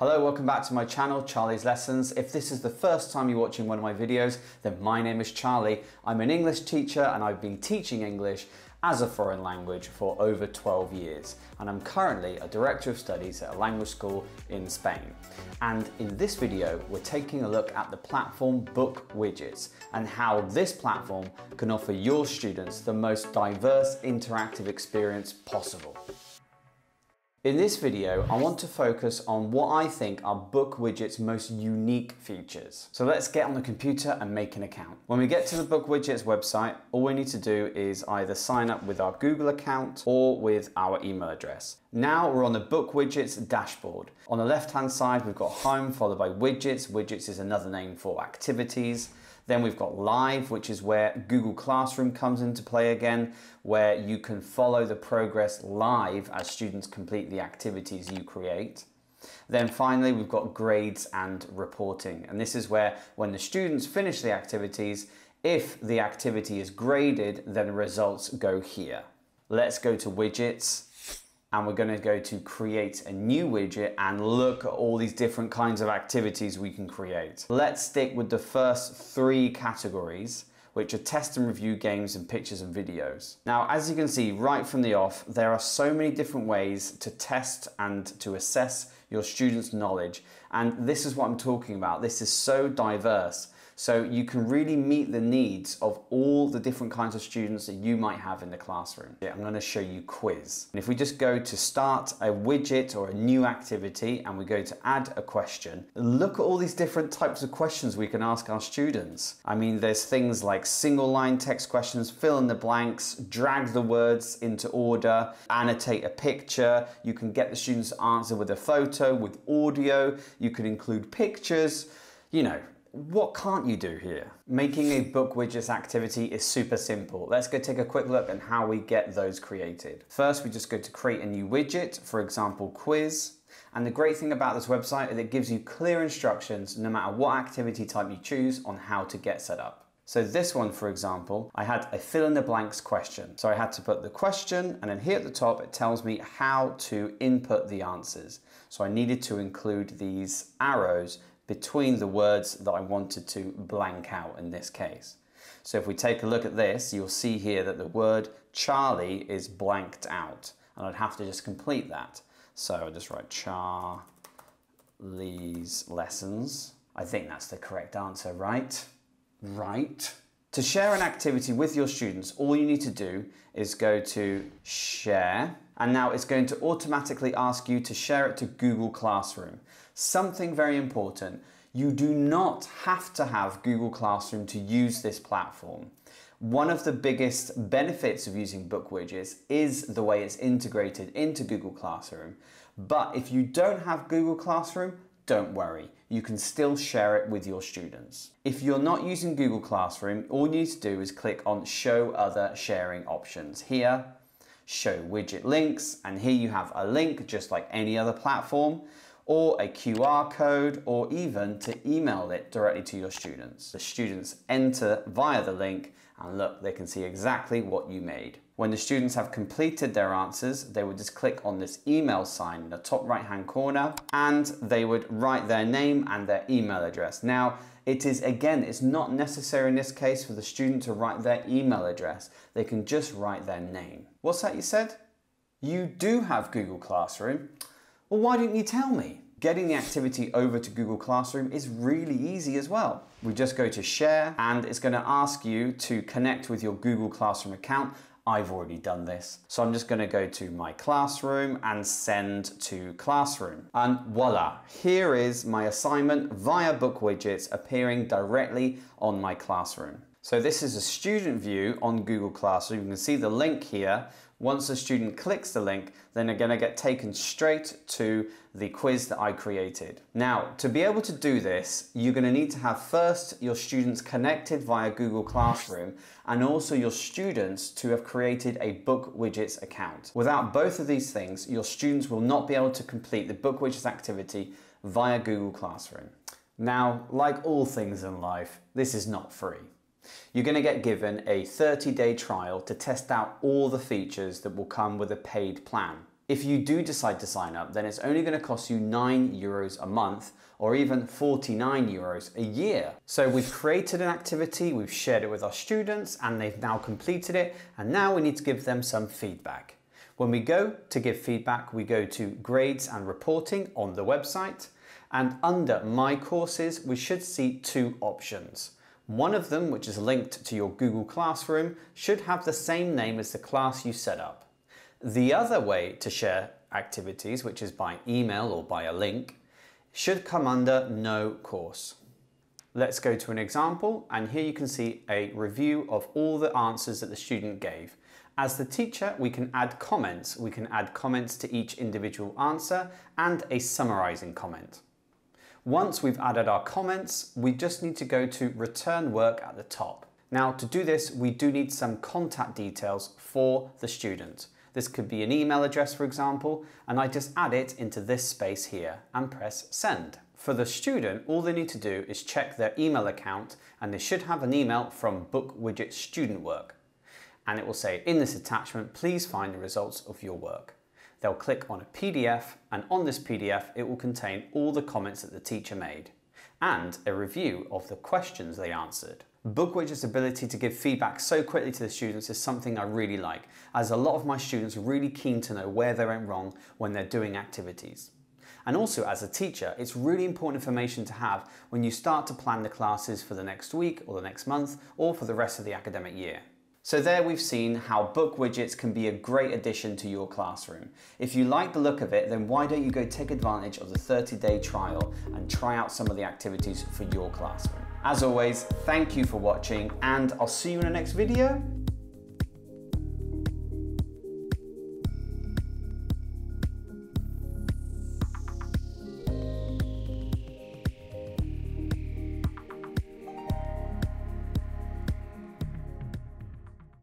Hello, welcome back to my channel, Charlie's Lessons. If this is the first time you're watching one of my videos, then my name is Charlie. I'm an English teacher and I've been teaching English as a foreign language for over 12 years. And I'm currently a Director of Studies at a language school in Spain. And in this video, we're taking a look at the platform Book Widgets and how this platform can offer your students the most diverse interactive experience possible. In this video, I want to focus on what I think are Book Widget's most unique features. So let's get on the computer and make an account. When we get to the Book Widgets website, all we need to do is either sign up with our Google account or with our email address. Now we're on the Book Widgets dashboard. On the left-hand side, we've got Home followed by Widgets. Widgets is another name for activities. Then we've got Live, which is where Google Classroom comes into play again, where you can follow the progress live as students complete the activities you create. Then finally, we've got grades and reporting. And this is where when the students finish the activities, if the activity is graded, then results go here. Let's go to widgets and we're going to go to create a new widget and look at all these different kinds of activities we can create. Let's stick with the first three categories which are test and review games and pictures and videos. Now, as you can see right from the off, there are so many different ways to test and to assess your students' knowledge. And this is what I'm talking about. This is so diverse so you can really meet the needs of all the different kinds of students that you might have in the classroom. Yeah, I'm going to show you quiz. And if we just go to start a widget or a new activity and we go to add a question, look at all these different types of questions we can ask our students. I mean, there's things like single line text questions, fill in the blanks, drag the words into order, annotate a picture. You can get the students to answer with a photo, with audio. You can include pictures. You know, what can't you do here? Making a book widgets activity is super simple. Let's go take a quick look at how we get those created. First, we just go to create a new widget, for example, quiz. And the great thing about this website is it gives you clear instructions no matter what activity type you choose on how to get set up. So this one, for example, I had a fill in the blanks question. So I had to put the question and then here at the top, it tells me how to input the answers. So I needed to include these arrows between the words that I wanted to blank out in this case. So if we take a look at this, you'll see here that the word Charlie is blanked out and I'd have to just complete that. So I'll just write Charlie's lessons. I think that's the correct answer, right? Right. To share an activity with your students, all you need to do is go to share and now it's going to automatically ask you to share it to Google Classroom. Something very important, you do not have to have Google Classroom to use this platform. One of the biggest benefits of using Book Widgets is the way it's integrated into Google Classroom. But if you don't have Google Classroom, don't worry, you can still share it with your students. If you're not using Google Classroom, all you need to do is click on Show Other Sharing Options here, Show Widget Links, and here you have a link just like any other platform or a QR code, or even to email it directly to your students. The students enter via the link and look, they can see exactly what you made. When the students have completed their answers, they would just click on this email sign in the top right hand corner and they would write their name and their email address. Now, it is again, it's not necessary in this case for the student to write their email address. They can just write their name. What's that you said? You do have Google Classroom. Well, why didn't you tell me? Getting the activity over to Google Classroom is really easy as well. We just go to share and it's going to ask you to connect with your Google Classroom account. I've already done this. So I'm just going to go to my classroom and send to classroom. And voila, here is my assignment via book widgets appearing directly on my classroom. So this is a student view on Google Classroom. You can see the link here once a student clicks the link, then they're going to get taken straight to the quiz that I created. Now, to be able to do this, you're going to need to have first your students connected via Google Classroom and also your students to have created a Book Widgets account. Without both of these things, your students will not be able to complete the Book Widgets activity via Google Classroom. Now, like all things in life, this is not free. You're going to get given a 30 day trial to test out all the features that will come with a paid plan. If you do decide to sign up, then it's only going to cost you 9 euros a month or even 49 euros a year. So we've created an activity, we've shared it with our students and they've now completed it and now we need to give them some feedback. When we go to give feedback, we go to grades and reporting on the website and under my courses, we should see two options. One of them, which is linked to your Google Classroom, should have the same name as the class you set up. The other way to share activities, which is by email or by a link, should come under no course. Let's go to an example and here you can see a review of all the answers that the student gave. As the teacher, we can add comments. We can add comments to each individual answer and a summarizing comment. Once we've added our comments, we just need to go to return work at the top. Now to do this, we do need some contact details for the student. This could be an email address, for example, and I just add it into this space here and press send. For the student, all they need to do is check their email account and they should have an email from Book Widget Student Work. And it will say, in this attachment, please find the results of your work. They'll click on a PDF and on this PDF, it will contain all the comments that the teacher made and a review of the questions they answered. BookWidget's ability to give feedback so quickly to the students is something I really like, as a lot of my students are really keen to know where they went wrong when they're doing activities. And also as a teacher, it's really important information to have when you start to plan the classes for the next week or the next month or for the rest of the academic year. So there we've seen how book widgets can be a great addition to your classroom. If you like the look of it, then why don't you go take advantage of the 30-day trial and try out some of the activities for your classroom. As always, thank you for watching and I'll see you in the next video.